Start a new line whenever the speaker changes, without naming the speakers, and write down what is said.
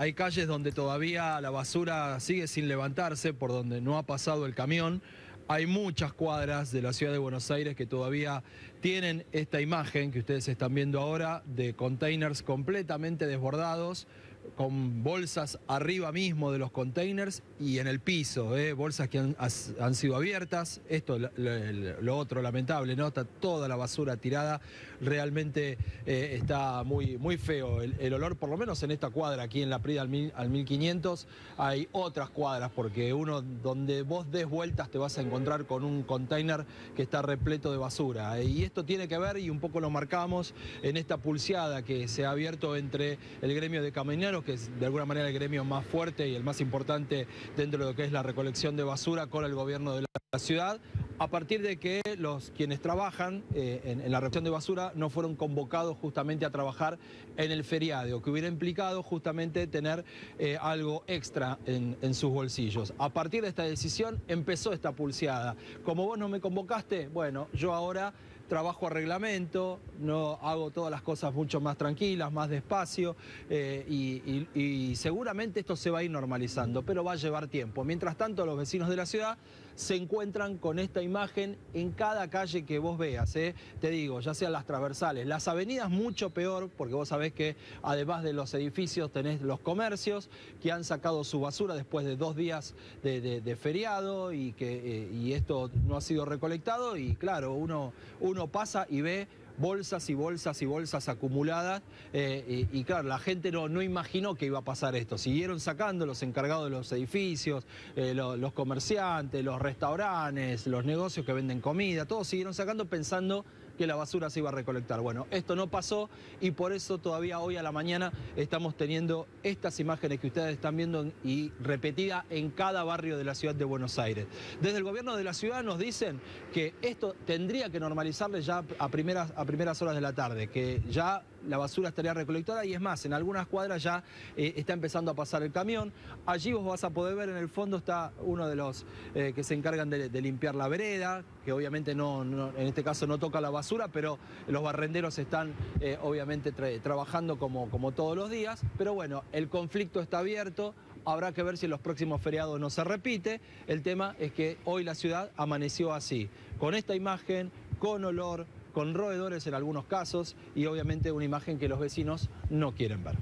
Hay calles donde todavía la basura sigue sin levantarse, por donde no ha pasado el camión. Hay muchas cuadras de la ciudad de Buenos Aires que todavía tienen esta imagen que ustedes están viendo ahora de containers completamente desbordados con bolsas arriba mismo de los containers y en el piso, ¿eh? bolsas que han, sido abiertas. Esto lo, otro lamentable, ¿no? Está toda la basura tirada. Realmente eh, está muy, muy feo el, olor, por lo menos en esta cuadra, aquí en la Prida al, al 1500. Hay otras cuadras, porque uno donde vos des vueltas te vas a encontrar con un container que está repleto de basura. Y esto tiene que ver, y un poco lo marcamos, en esta pulseada que se ha abierto entre el gremio de camioneros que es de alguna manera el gremio más fuerte y el más importante dentro de lo que es la recolección de basura con el gobierno de la ciudad, a partir de que los quienes trabajan eh, en, la recolección de basura no fueron convocados justamente a trabajar en el feriado, que hubiera implicado justamente tener eh, algo extra en, en, sus bolsillos. A partir de esta decisión empezó esta pulseada. Como vos no me convocaste, bueno, yo ahora trabajo a reglamento, no hago todas las cosas mucho más tranquilas, más despacio eh, y, seguramente esto se va a ir normalizando, pero va a llevar tiempo. Mientras tanto, los vecinos de la ciudad se encuentran con esta imagen en cada calle que vos veas, ¿eh? te digo, ya sean las transversales, las avenidas mucho peor, porque vos sabés que además de los edificios tenés los comercios que han sacado su basura después de dos días de, feriado y que eh, esto no ha sido recolectado y claro, uno uno pasa y ve bolsas y bolsas y bolsas acumuladas eh, y, claro, la gente no, no, imaginó que iba a pasar esto. Siguieron sacando los encargados de los edificios, eh, los comerciantes, los restaurantes, los negocios que venden comida, todos siguieron sacando pensando que la basura se iba a recolectar. Bueno, esto no pasó y por eso todavía hoy a la mañana estamos teniendo estas imágenes que ustedes están viendo y repetida en cada barrio de la ciudad de Buenos Aires. Desde el gobierno de la ciudad nos dicen que esto tendría que normalizarle ya a primeras, a primeras horas de la tarde, que ya la basura estaría recolectada y es más, en algunas cuadras ya eh, está empezando a pasar el camión. Allí vos vas a poder ver en el fondo está uno de los eh, que se encargan de, limpiar la vereda, que obviamente no, en este caso no toca la basura, pero los barrenderos están eh, obviamente trabajando como, como todos los días. Pero bueno, el conflicto está abierto, habrá que ver si en los próximos feriados no se repite. El tema es que hoy la ciudad amaneció así, con esta imagen, con olor, con roedores en algunos casos y obviamente una imagen que los vecinos no quieren ver.